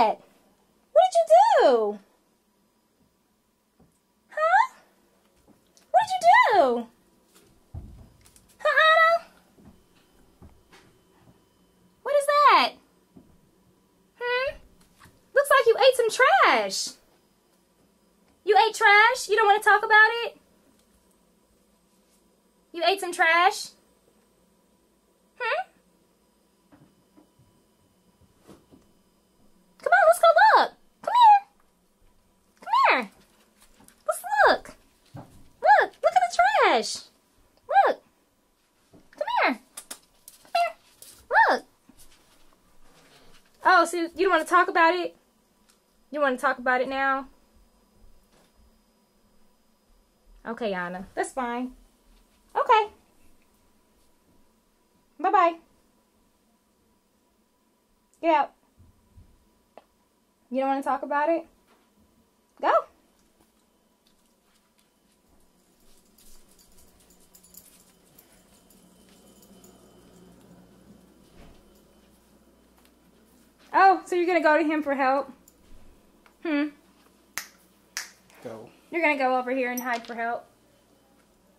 that? What did you do? Huh? What did you do? Huh, Anna? What is that? Hmm? Looks like you ate some trash. You ate trash? You don't want to talk about it? You ate some trash? Hmm? Come on, let's go look. Come here. Come here. Let's look. Look, look Look. Come here. Come here. Look. Oh, so you don't want to talk about it? You want to talk about it now? Okay, Anna. That's fine. Okay. Bye bye. Get out. You don't want to talk about it? Go. Oh, so you're going to go to him for help? Hmm. Go. You're going to go over here and hide for help?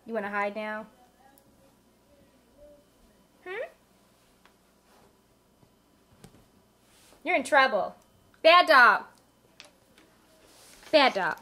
You want to hide now? Hmm? You're in trouble. Bad dog. Bad dog.